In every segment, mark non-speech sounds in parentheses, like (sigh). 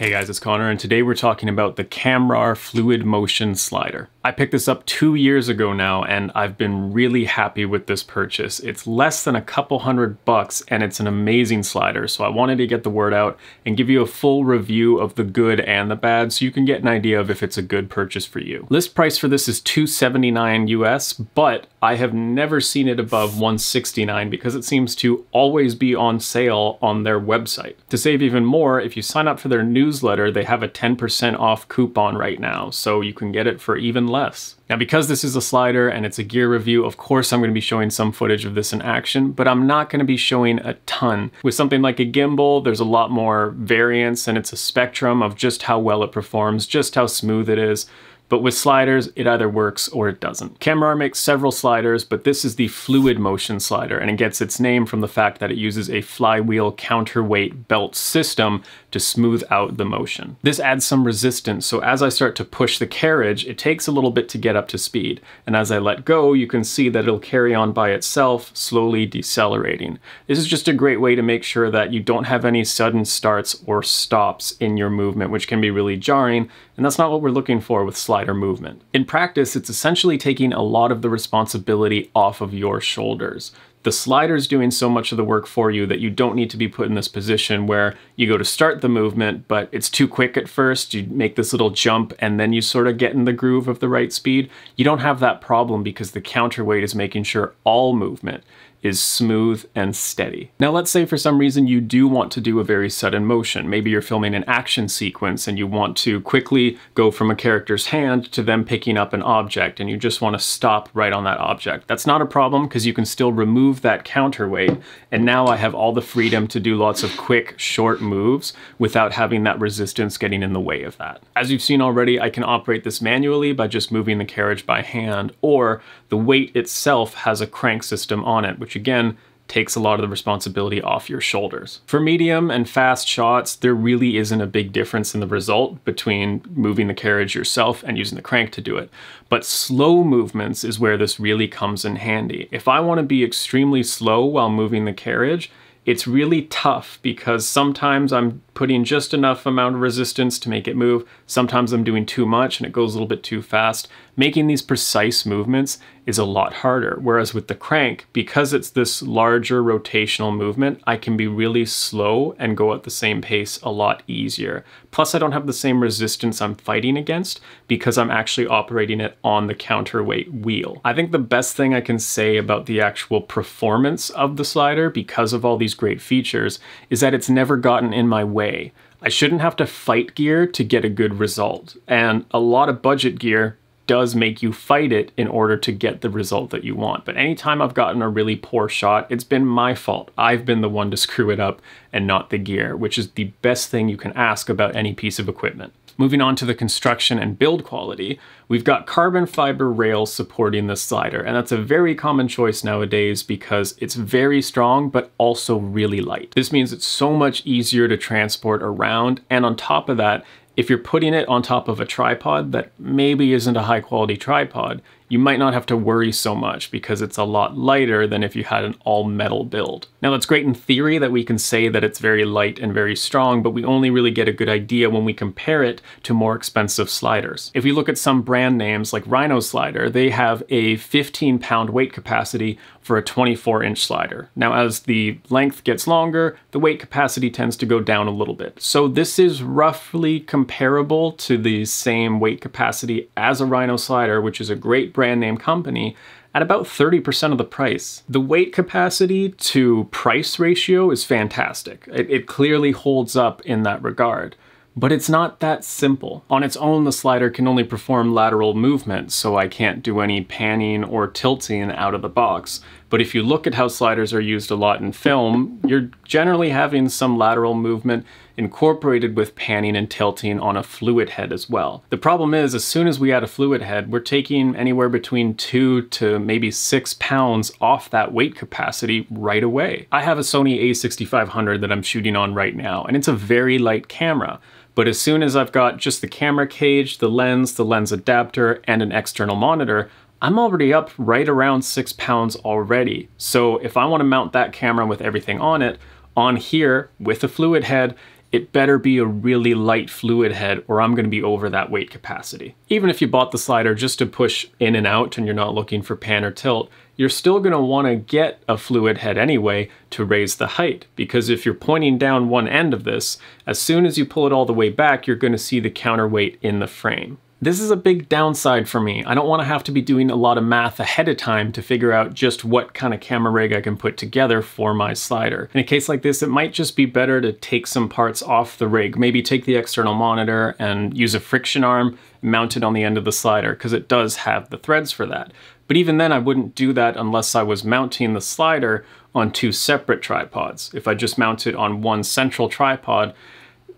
Hey guys, it's Connor, and today we're talking about the Kamerar Fluid Motion Slider. I picked this up two years ago now, and I've been really happy with this purchase. It's less than a couple hundred bucks, and it's an amazing slider, so I wanted to get the word out and give you a full review of the good and the bad so you can get an idea of if it's a good purchase for you. List price for this is 279 US, but I have never seen it above 169 because it seems to always be on sale on their website. To save even more, if you sign up for their newsletter, they have a 10% off coupon right now, so you can get it for even less. Now because this is a slider and it's a gear review, of course I'm going to be showing some footage of this in action, but I'm not going to be showing a ton. With something like a gimbal, there's a lot more variance and it's a spectrum of just how well it performs, just how smooth it is. But with sliders, it either works or it doesn't. Kamerar makes several sliders, but this is the fluid motion slider, and it gets its name from the fact that it uses a flywheel counterweight belt system to smooth out the motion. This adds some resistance, so as I start to push the carriage, it takes a little bit to get up to speed. And as I let go, you can see that it'll carry on by itself, slowly decelerating. This is just a great way to make sure that you don't have any sudden starts or stops in your movement, which can be really jarring, and that's not what we're looking for with slider movement. In practice, it's essentially taking a lot of the responsibility off of your shoulders. The slider's doing so much of the work for you that you don't need to be put in this position where you go to start the movement, but it's too quick at first, you make this little jump, and then you sort of get in the groove of the right speed. You don't have that problem because the counterweight is making sure all movement is smooth and steady. Now let's say for some reason you do want to do a very sudden motion. Maybe you're filming an action sequence and you want to quickly go from a character's hand to them picking up an object and you just want to stop right on that object. That's not a problem because you can still remove that counterweight and now I have all the freedom to do lots of quick, short moves without having that resistance getting in the way of that. As you've seen already, I can operate this manually by just moving the carriage by hand or the weight itself has a crank system on it, which which again takes a lot of the responsibility off your shoulders. For medium and fast shots, there really isn't a big difference in the result between moving the carriage yourself and using the crank to do it. But slow movements is where this really comes in handy. If I want to be extremely slow while moving the carriage, it's really tough because sometimes I'm putting just enough amount of resistance to make it move. Sometimes I'm doing too much and it goes a little bit too fast. Making these precise movements is a lot harder. Whereas with the crank, because it's this larger rotational movement, I can be really slow and go at the same pace a lot easier. Plus I don't have the same resistance I'm fighting against because I'm actually operating it on the counterweight wheel. I think the best thing I can say about the actual performance of the slider because of all these great features is that it's never gotten in my way. I shouldn't have to fight gear to get a good result. And a lot of budget gear does make you fight it in order to get the result that you want. But anytime I've gotten a really poor shot, it's been my fault. I've been the one to screw it up and not the gear, which is the best thing you can ask about any piece of equipment. Moving on to the construction and build quality, we've got carbon fiber rails supporting the slider, and that's a very common choice nowadays because it's very strong but also really light. This means it's so much easier to transport around, and on top of that, if you're putting it on top of a tripod that maybe isn't a high quality tripod, you might not have to worry so much because it's a lot lighter than if you had an all metal build. Now that's great in theory that we can say that it's very light and very strong, but we only really get a good idea when we compare it to more expensive sliders. If we look at some brand names like Rhino Slider, they have a 15 pound weight capacity for a 24 inch slider. Now as the length gets longer, the weight capacity tends to go down a little bit. So this is roughly comparable to the same weight capacity as a Rhino Slider, which is a great brand name company at about 30% of the price. The weight capacity to price ratio is fantastic. It, it, clearly holds up in that regard. But it's not that simple. On its own, the slider can only perform lateral movement, so I can't do any panning or tilting out of the box. But if you look at how sliders are used a lot in film, you're generally having some lateral movement incorporated with panning and tilting on a fluid head as well. The problem is, as soon as we add a fluid head, we're taking anywhere between two to maybe six pounds off that weight capacity right away. I have a Sony a6500 that I'm shooting on right now, and it's a very light camera. But as soon as I've got just the camera cage, the lens, the lens adapter, and an external monitor, I'm already up right around six pounds already. So if I wanna mount that camera with everything on it, on here with a fluid head, it better be a really light fluid head or I'm going to be over that weight capacity. Even if you bought the slider just to push in and out and you're not looking for pan or tilt, you're still going to want to get a fluid head anyway to raise the height because if you're pointing down one end of this, as soon as you pull it all the way back, you're going to see the counterweight in the frame. This is a big downside for me. I don't want to have to be doing a lot of math ahead of time to figure out just what kind of camera rig I can put together for my slider. In a case like this, it might just be better to take some parts off the rig, maybe take the external monitor and use a friction arm mounted on the end of the slider, because it does have the threads for that. But even then, I wouldn't do that unless I was mounting the slider on two separate tripods. If I just mount it on one central tripod,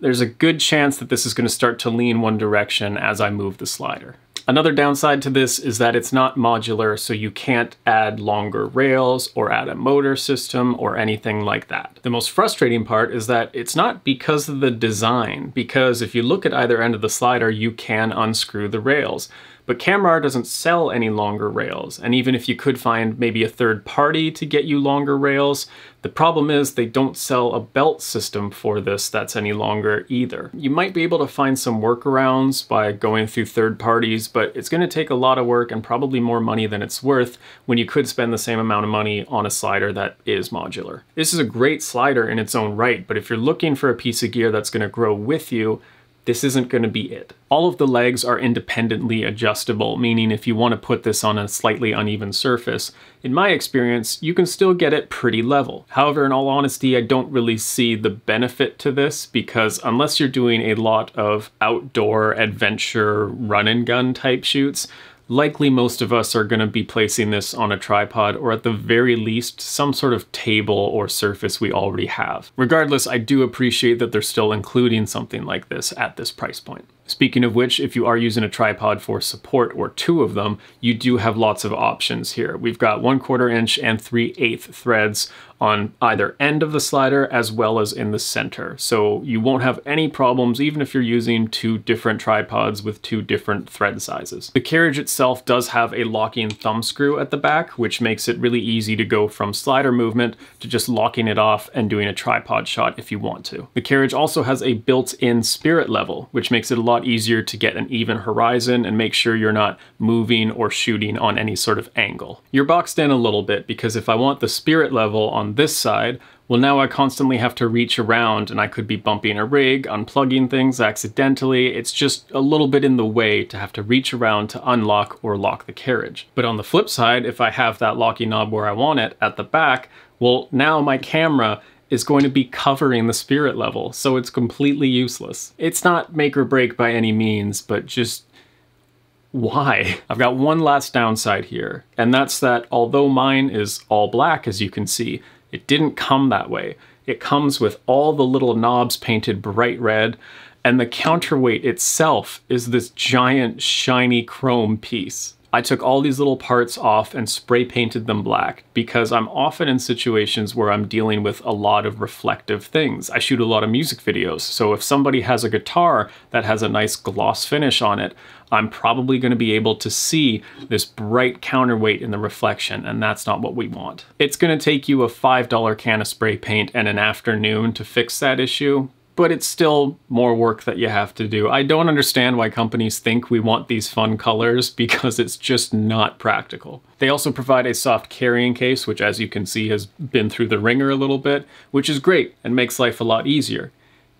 there's a good chance that this is going to start to lean one direction as I move the slider. Another downside to this is that it's not modular, so you can't add longer rails or add a motor system or anything like that. The most frustrating part is that it's not because of the design, because if you look at either end of the slider, you can unscrew the rails. But Kamerar doesn't sell any longer rails, and even if you could find maybe a third party to get you longer rails, the problem is they don't sell a belt system for this that's any longer either. You might be able to find some workarounds by going through third parties, but it's going to take a lot of work and probably more money than it's worth when you could spend the same amount of money on a slider that is modular. This is a great slider in its own right, but if you're looking for a piece of gear that's going to grow with you, this isn't going to be it. All of the legs are independently adjustable, meaning if you want to put this on a slightly uneven surface, in my experience, you can still get it pretty level. However, in all honesty, I don't really see the benefit to this because unless you're doing a lot of outdoor adventure run and gun type shoots, likely most of us are going to be placing this on a tripod or at the very least some sort of table or surface we already have. Regardless, I do appreciate that they're still including something like this at this price point. Speaking of which, if you are using a tripod for support or two of them, you do have lots of options here. We've got one quarter inch and three eighth threads on either end of the slider as well as in the center. So you won't have any problems even if you're using two different tripods with two different thread sizes. The carriage itself does have a locking thumb screw at the back, which makes it really easy to go from slider movement to just locking it off and doing a tripod shot if you want to. The carriage also has a built-in spirit level, which makes it a lot easier to get an even horizon and make sure you're not moving or shooting on any sort of angle. You're boxed in a little bit because if I want the spirit level on this side, well now I constantly have to reach around and I could be bumping a rig, unplugging things accidentally. It's just a little bit in the way to have to reach around to unlock or lock the carriage. But on the flip side, if I have that locking knob where I want it at the back, well now my camera is going to be covering the spirit level, so it's completely useless. It's not make or break by any means, but just why? (laughs) I've got one last downside here, and that's that although mine is all black, as you can see, it didn't come that way. It comes with all the little knobs painted bright red, and the counterweight itself is this giant shiny chrome piece. I took all these little parts off and spray painted them black because I'm often in situations where I'm dealing with a lot of reflective things. I shoot a lot of music videos, so if somebody has a guitar that has a nice gloss finish on it, I'm probably going to be able to see this bright counterweight in the reflection, and that's not what we want. It's going to take you a $5 can of spray paint and an afternoon to fix that issue, but it's still more work that you have to do. I don't understand why companies think we want these fun colors (laughs) because it's just not practical. They also provide a soft carrying case, which as you can see has been through the ringer a little bit, which is great and makes life a lot easier.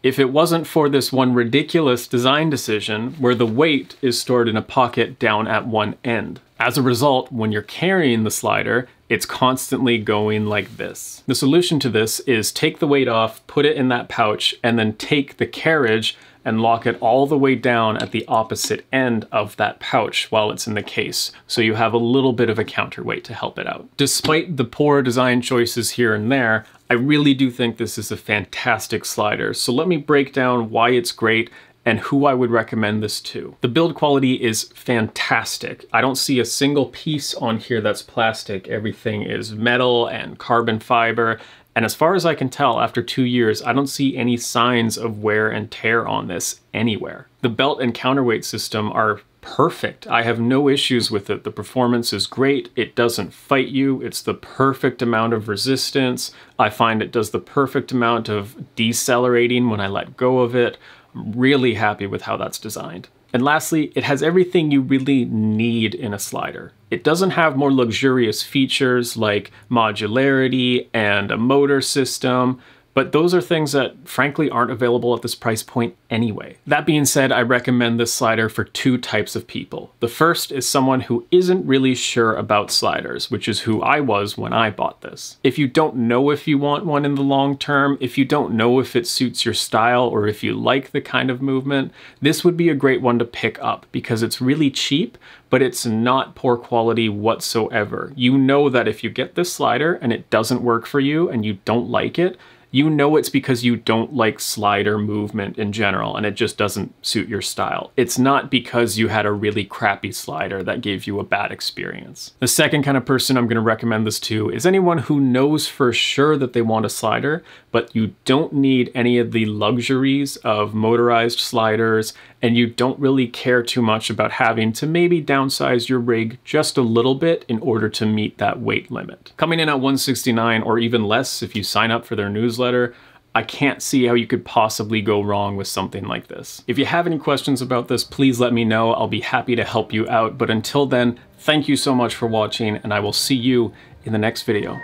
If it wasn't for this one ridiculous design decision where the weight is stored in a pocket down at one end. As a result, when you're carrying the slider, it's constantly going like this. The solution to this is take the weight off, put it in that pouch, and then take the carriage and lock it all the way down at the opposite end of that pouch while it's in the case, so you have a little bit of a counterweight to help it out. Despite the poor design choices here and there, I really do think this is a fantastic slider, so let me break down why it's great and who I would recommend this to. The build quality is fantastic. I don't see a single piece on here that's plastic. Everything is metal and carbon fiber. And as far as I can tell, after two years, I don't see any signs of wear and tear on this anywhere. The belt and counterweight system are perfect. I have no issues with it. The performance is great. It doesn't fight you. It's the perfect amount of resistance. I find it does the perfect amount of decelerating when I let go of it. I'm really happy with how that's designed. And lastly, it has everything you really need in a slider. It doesn't have more luxurious features like modularity and a motor system, but those are things that frankly aren't available at this price point anyway. That being said, I recommend this slider for two types of people. The first is someone who isn't really sure about sliders, which is who I was when I bought this. If you don't know if you want one in the long term, if you don't know if it suits your style or if you like the kind of movement, this would be a great one to pick up because it's really cheap, but it's not poor quality whatsoever. You know that if you get this slider and it doesn't work for you and you don't like it, you know it's because you don't like slider movement in general and it just doesn't suit your style. It's not because you had a really crappy slider that gave you a bad experience. The second kind of person I'm going to recommend this to is anyone who knows for sure that they want a slider, but you don't need any of the luxuries of motorized sliders and you don't really care too much about having to maybe downsize your rig just a little bit in order to meet that weight limit. Coming in at 169 or even less if you sign up for their newsletter, I can't see how you could possibly go wrong with something like this. If you have any questions about this, please let me know. I'll be happy to help you out. But until then, thank you so much for watching and I will see you in the next video.